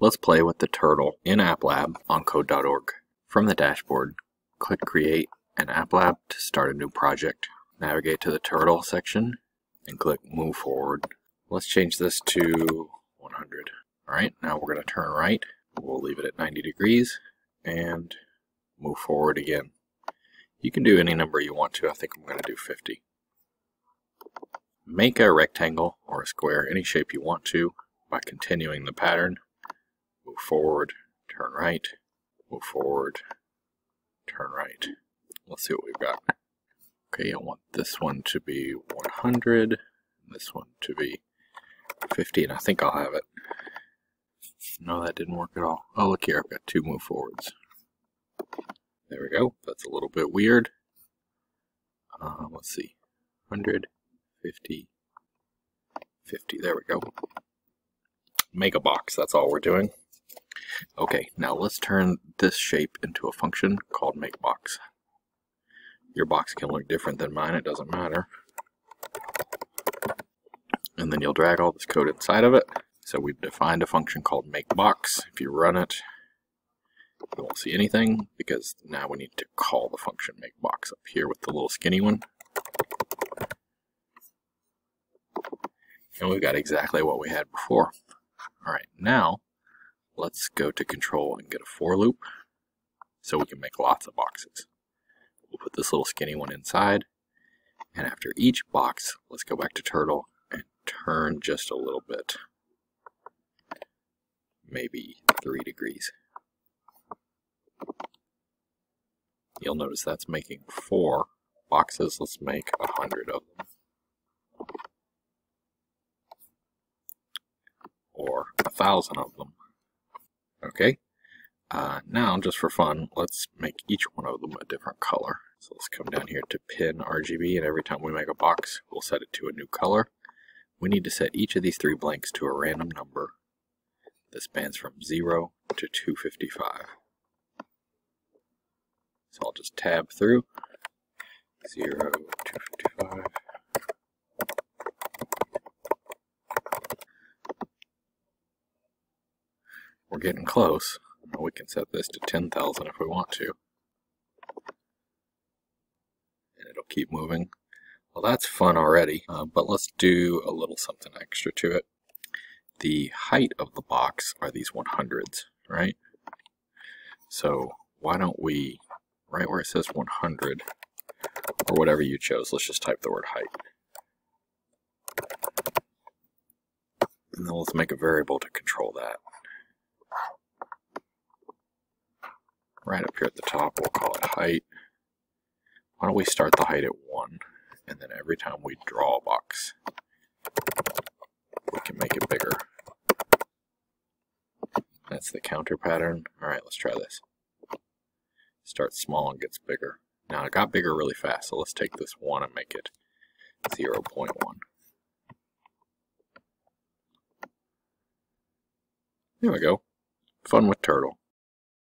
Let's play with the turtle in AppLab on code.org. From the dashboard, click Create an AppLab to start a new project. Navigate to the turtle section and click Move Forward. Let's change this to 100. Alright, now we're going to turn right. We'll leave it at 90 degrees and move forward again. You can do any number you want to. I think I'm going to do 50. Make a rectangle or a square, any shape you want to, by continuing the pattern move forward, turn right, move forward, turn right. Let's see what we've got. Okay, I want this one to be 100, this one to be 50, and I think I'll have it. No, that didn't work at all. Oh, look here, I've got two move forwards. There we go. That's a little bit weird. Uh, let's see. 100, 50, 50. There we go. Make a box. That's all we're doing. Okay, now let's turn this shape into a function called makeBox. Your box can look different than mine, it doesn't matter. And then you'll drag all this code inside of it. So we've defined a function called makeBox. If you run it, you won't see anything because now we need to call the function makeBox up here with the little skinny one. And we've got exactly what we had before. All right, now let's go to control and get a for loop so we can make lots of boxes. We'll put this little skinny one inside and after each box let's go back to turtle and turn just a little bit. Maybe three degrees. You'll notice that's making four boxes. Let's make a hundred of them. Or a thousand of them Okay, uh, now just for fun, let's make each one of them a different color. So let's come down here to pen RGB and every time we make a box, we'll set it to a new color. We need to set each of these three blanks to a random number that spans from 0 to 255. So I'll just tab through 0, 255. We're getting close. We can set this to 10,000 if we want to. And it'll keep moving. Well, that's fun already, uh, but let's do a little something extra to it. The height of the box are these 100s, right? So why don't we, right where it says 100, or whatever you chose, let's just type the word height. And then let's make a variable to control that. Right up here at the top, we'll call it height. Why don't we start the height at 1, and then every time we draw a box, we can make it bigger. That's the counter pattern. Alright, let's try this. Starts small and gets bigger. Now it got bigger really fast, so let's take this 1 and make it 0 0.1. There we go. Fun with Turtle.